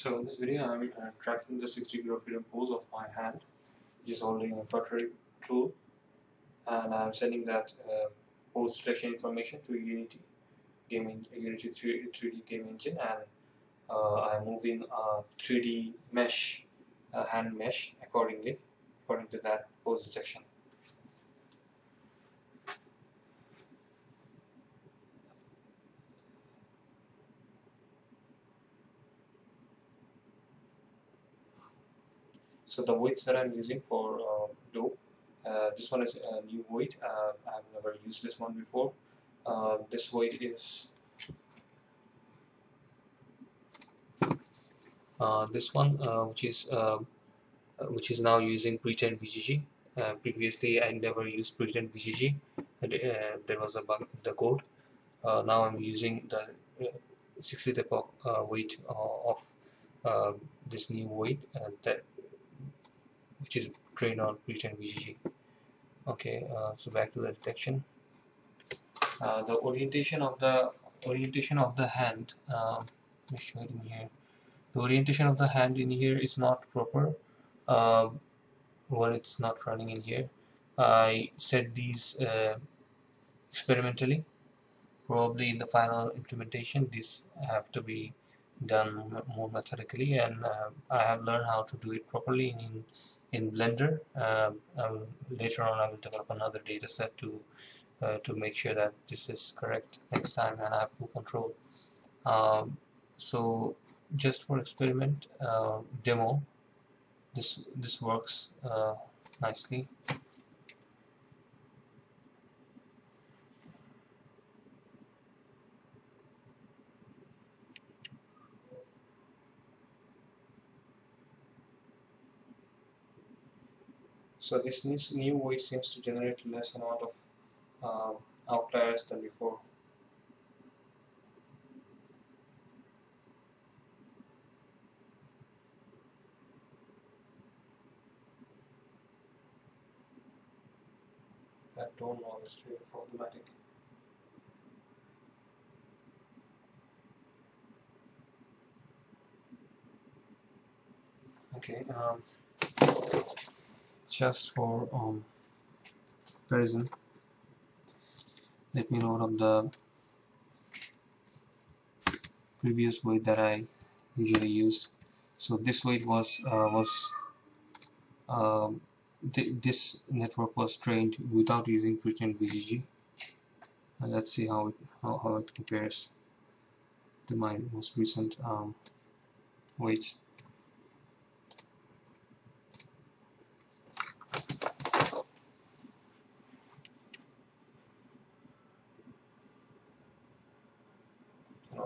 So in this video I'm uh, tracking the 6 degree of freedom pose of my hand which is holding a cautery tool and I'm sending that uh, pose detection information to Unity game Unity 3, 3D game engine and uh, I'm moving a 3D mesh a hand mesh accordingly according to that pose detection. So the weights that I'm using for uh, DOPE uh, this one is a new weight uh, I've never used this one before. Uh, this weight is uh, this one uh, which is which is now using pretrained VGG previously I never used pretrained VGG and, there was a bug in the code. Now I'm using the 60 liter weight of this new weight that which is trained on pretrained VGG okay uh, so back to the detection. Uh, the orientation of the orientation of the hand um, let me show it in here. The orientation of the hand in here is not proper uh, it's not running in here. I set these uh, experimentally. Probably in the final implementation these have to be done more methodically and uh, I have learned how to do it properly in in Blender. Um, um, later on, I will develop another data set to uh, to make sure that this is correct next time and I have full control. Um, so just for experiment uh, demo, this this works uh, nicely. So this new weight seems to generate less amount of um, outliers than before. That wall is really problematic. Okay, um, just for um, comparison let me load up the previous weight that I usually used so this weight was uh, was um, th this network was trained without using pretrained VGG and let's see how it, how, how it compares to my most recent um, weights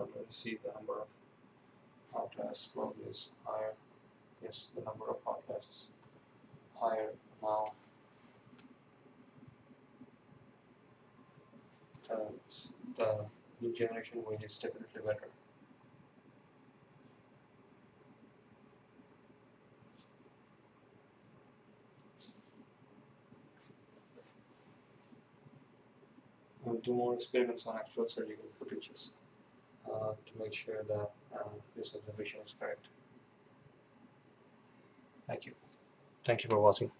already see the number of outliers probably is higher. Yes, the number of outliers higher now. Uh, the new generation weight is definitely better. We'll do more experiments on actual surgical footages. Uh, to make sure that uh, this observation is correct. Thank you. Thank you for watching.